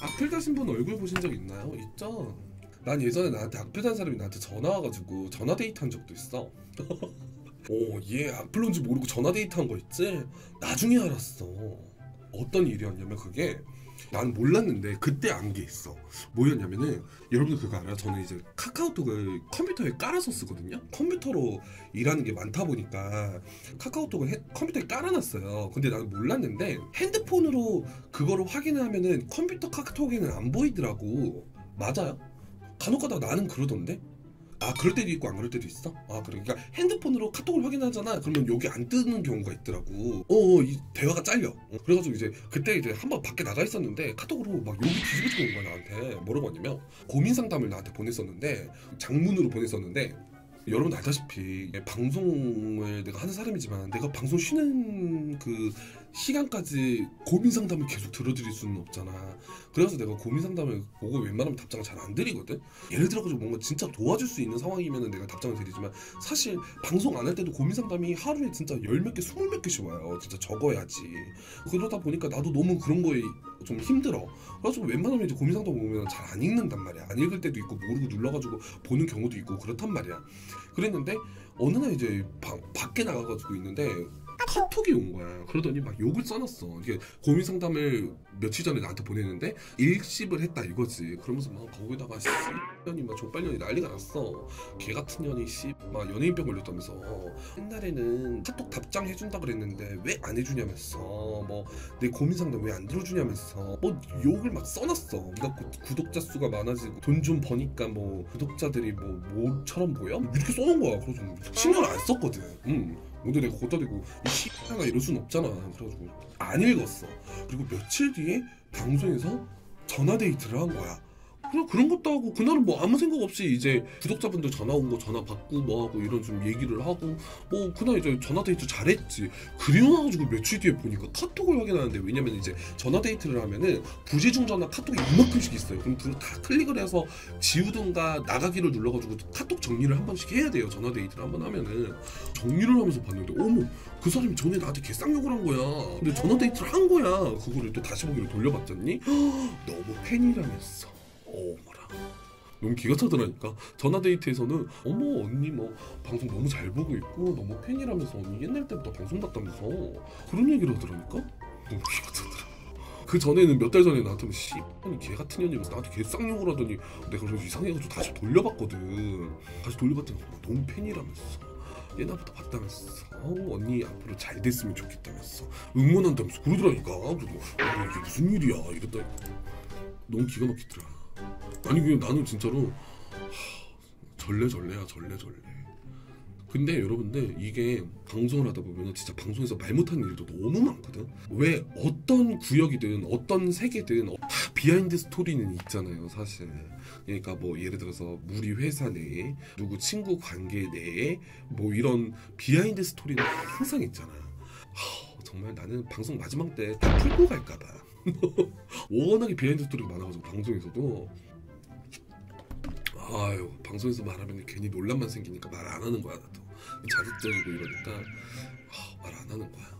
하신 분 얼굴 보신 적 있나요? 있죠. 난 예전에 나한테 악플 단 사람이 나한테 전화 와가지고 전화 데이트 한 적도 있어. 오, 얘 악플론지 모르고 전화 데이트 한 거 있지? 나중에 알았어. 어떤 일이었냐면 그게 나는 몰랐는데 그때 안 게 있어. 뭐였냐면은 여러분들 그거 알아요? 저는 이제 카카오톡을 컴퓨터에 깔아서 쓰거든요. 컴퓨터로 일하는 게 많다 보니까 카카오톡을 해- 컴퓨터에 깔아놨어요. 근데 나는 몰랐는데 핸드폰으로 그거를 확인하면은 컴퓨터 카카오톡에는 안 보이더라고. 맞아요? 간혹가다 나는 그러던데. 아 그럴 때도 있고 안 그럴 때도 있어? 아 그러니까 핸드폰으로 카톡을 확인하잖아. 그러면 여기 안 뜨는 경우가 있더라고. 어어 이 대화가 잘려. 어, 그래가지고 이제 그때 이제 한 번 밖에 나가 있었는데 카톡으로 막 여기 뒤집어지고 온 거야 나한테. 뭐라고 하냐면 고민 상담을 나한테 보냈었는데 장문으로 보냈었는데 여러분 알다시피 방송을 내가 하는 사람이지만 내가 방송 쉬는 그 시간까지 고민 상담을 계속 들어드릴 수는 없잖아. 그래서 내가 고민 상담을 보고 웬만하면 답장을 잘 안 드리거든. 예를 들어가지고 뭔가 진짜 도와줄 수 있는 상황이면 내가 답장을 드리지만 사실 방송 안 할 때도 고민 상담이 하루에 진짜 열 몇 개, 스물 몇 개씩 와요. 진짜 적어야지. 그러다 보니까 나도 너무 그런 거에 좀 힘들어. 그래가지고 웬만하면 이제 고민 상담 보면 잘 안 읽는단 말이야. 안 읽을 때도 있고 모르고 눌러가지고 보는 경우도 있고 그렇단 말이야. 그랬는데 어느 날 이제 바- 밖에 나가가지고 있는데 카톡이 온 거야. 그러더니 막 욕을 써놨어. 이게 고민 상담을 며칠 전에 나한테 보냈는데 일십을 했다 이거지. 그러면서 막 거기다가 씨년이 막 족발년이 난리가 났어. 개 같은 년이 씨막 연예인병 걸렸다면서. 옛날에는 카톡 답장 해준다 그랬는데 왜 안 해주냐면서. 뭐 내 고민 상담 왜 안 들어주냐면서. 뭐 욕을 막 써놨어. 네가 구- 구독자 수가 많아지고 돈 좀 버니까 뭐 구독자들이 뭐 뭐처럼 보여? 이렇게 써놓은 거야. 그래서 신경 안 썼거든. 음. 근데 내가 대고 이 씨X가 이럴 순 없잖아. 그래가지고 안 읽었어. 그리고 며칠 뒤에 방송에서 전화 데이트를 한 거야. 그래 그런 것도 하고 그날은 뭐 아무 생각 없이 이제 구독자분들 전화 온 거 전화 받고 뭐 하고 이런 좀 얘기를 하고 뭐 그날 이제 전화 데이트 잘했지. 그리고 나가지고 며칠 뒤에 보니까 카톡을 확인하는데 왜냐면 이제 전화 데이트를 하면은 부재중 전화 카톡이 이만큼씩 있어요. 그럼 그걸 다 클릭을 해서 지우든가 나가기를 눌러가지고 카톡 정리를 한 번씩 해야 돼요. 전화 데이트를 한 번 하면은 정리를 하면서 봤는데 어머 그 사람이 전에 나한테 개쌍욕을 한 거야. 근데 전화 데이트를 한 거야. 그거를 또 다시 보기로 돌려봤더니 너무 팬이라면서. 어머라. 너무 기가 차더라니까. 전화 데이트에서는 어머 언니 뭐 방송 너무 잘 보고 있고 너무 팬이라면서 언니 옛날 때부터 방송 봤다면서 그런 얘기를 하더라니까? 너무 기가 차더라. 그 전에는 몇 달 전에 나한테 씨 아니 개 같은 년이면서 나한테 개 쌍욕을 하더니 내가 그래서 이상해가지고 다시 돌려봤거든. 다시 돌려봤더니 너무 팬이라면서 옛날부터 봤다면서 언니 앞으로 잘 됐으면 좋겠다면서 응원한다면서 그러더라니까. 그래서 어, 이게 무슨 일이야? 이랬더니 너무 기가 막히더라 아니 그냥 나는 진짜로 하, 절레 절레야 절레 절레. 근데 여러분들 이게 방송을 하다 보면 진짜 방송에서 말 못하는 일도 너무 많거든? 왜 어떤 구역이든 어떤 세계든 다 비하인드 스토리는 있잖아요 사실. 그러니까 뭐 예를 들어서 우리 회사 내에 누구 친구 관계 내에 뭐 이런 비하인드 스토리는 항상 있잖아. 하, 정말 나는 방송 마지막 때 다 풀고 갈까봐. 워낙에 비하인드 스토리가 많아가지고 방송에서도 아유 방송에서 말하면 괜히 논란만 생기니까 말 안 하는 거야 나도 자극적이고 이러니까. 말 안 하는 거야